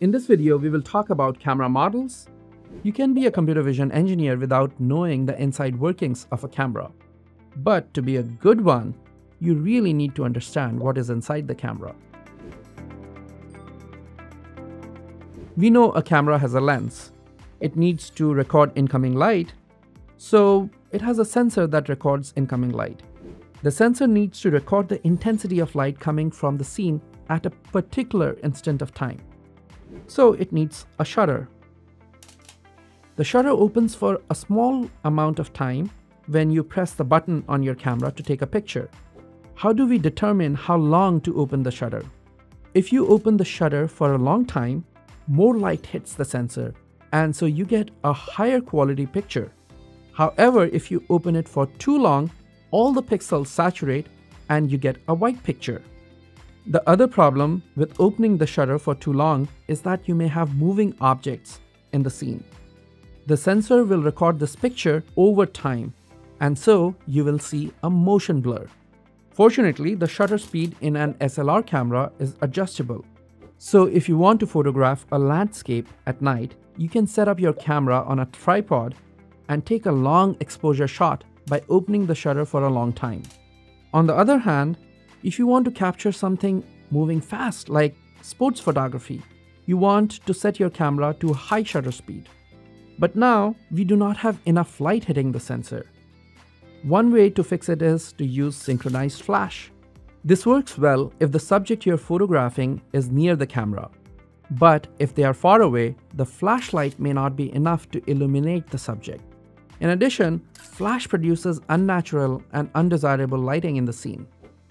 In this video, we will talk about camera models. You can be a computer vision engineer without knowing the inside workings of a camera. But to be a good one, you really need to understand what is inside the camera. We know a camera has a lens. It needs to record incoming light, so it has a sensor that records incoming light. The sensor needs to record the intensity of light coming from the scene at a particular instant of time. So it needs a shutter. The shutter opens for a small amount of time when you press the button on your camera to take a picture. How do we determine how long to open the shutter? If you open the shutter for a long time, more light hits the sensor and so you get a higher quality picture. However, if you open it for too long, all the pixels saturate and you get a white picture. The other problem with opening the shutter for too long is that you may have moving objects in the scene. The sensor will record this picture over time and so you will see a motion blur. Fortunately, the shutter speed in an SLR camera is adjustable. So if you want to photograph a landscape at night, you can set up your camera on a tripod and take a long exposure shot by opening the shutter for a long time. On the other hand, if you want to capture something moving fast like sports photography, you want to set your camera to high shutter speed. But now we do not have enough light hitting the sensor. One way to fix it is to use synchronized flash. This works well if the subject you're photographing is near the camera. But if they are far away, the flashlight may not be enough to illuminate the subject. In addition, flash produces unnatural and undesirable lighting in the scene.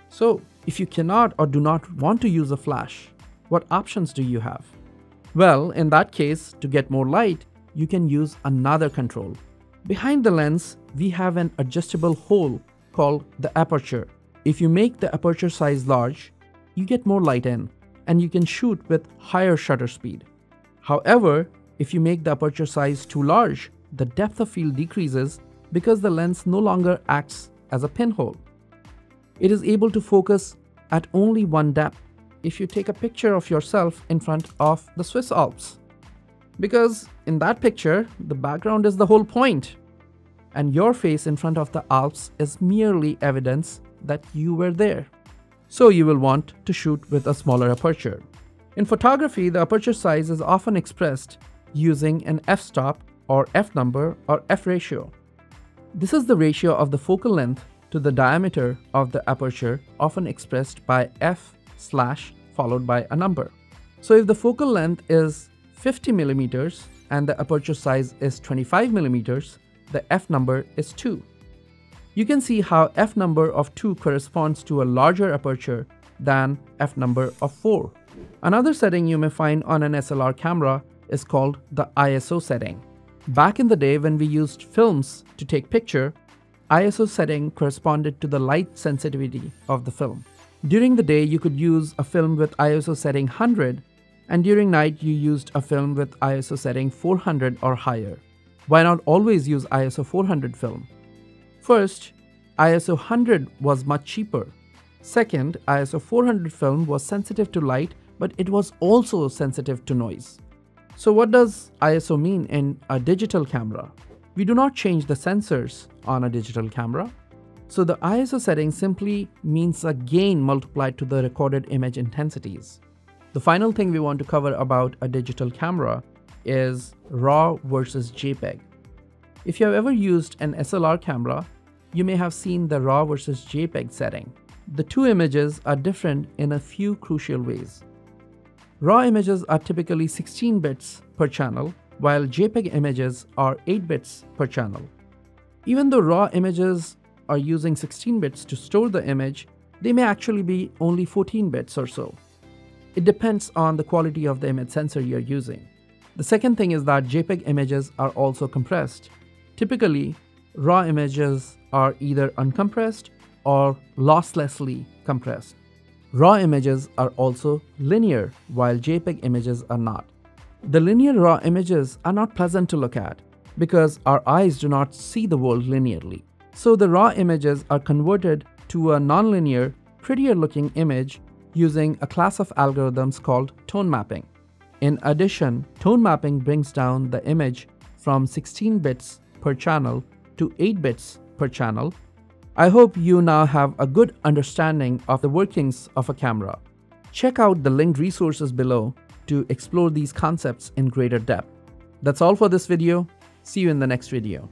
So, if you cannot or do not want to use a flash, what options do you have? Well, in that case, to get more light, you can use another control. Behind the lens, we have an adjustable hole called the aperture. If you make the aperture size large, you get more light in, and you can shoot with higher shutter speed. However, if you make the aperture size too large, the depth of field decreases because the lens no longer acts as a pinhole. It is able to focus at only one depth if you take a picture of yourself in front of the Swiss Alps. Because in that picture, the background is the whole point, and your face in front of the Alps is merely evidence that you were there. So you will want to shoot with a smaller aperture. In photography, the aperture size is often expressed using an f-stop or f-number or f-ratio. This is the ratio of the focal length to the diameter of the aperture often expressed by f slash followed by a number. So if the focal length is 50 millimeters and the aperture size is 25 millimeters, the f number is 2. You can see how f number of 2 corresponds to a larger aperture than f number of 4. Another setting you may find on an SLR camera is called the ISO setting. Back in the day when we used films to take picture, ISO setting corresponded to the light sensitivity of the film. During the day, you could use a film with ISO setting 100, and during night, you used a film with ISO setting 400 or higher. Why not always use ISO 400 film? First, ISO 100 was much cheaper. Second, ISO 400 film was sensitive to light, but it was also sensitive to noise. So what does ISO mean in a digital camera? We do not change the sensors on a digital camera. So the ISO setting simply means a gain multiplied to the recorded image intensities. The final thing we want to cover about a digital camera is RAW versus JPEG. If you have ever used an SLR camera, you may have seen the RAW versus JPEG setting. The two images are different in a few crucial ways. RAW images are typically 16 bits per channel while JPEG images are 8 bits per channel. Even though RAW images are using 16 bits to store the image, they may actually be only 14 bits or so. It depends on the quality of the image sensor you're using. The second thing is that JPEG images are also compressed. Typically, RAW images are either uncompressed or losslessly compressed. RAW images are also linear, while JPEG images are not. The linear raw images are not pleasant to look at because our eyes do not see the world linearly. So the raw images are converted to a nonlinear, prettier looking image using a class of algorithms called tone mapping. In addition, tone mapping brings down the image from 16 bits per channel to 8 bits per channel. I hope you now have a good understanding of the workings of a camera. Check out the linked resources below to explore these concepts in greater depth. That's all for this video. See you in the next video.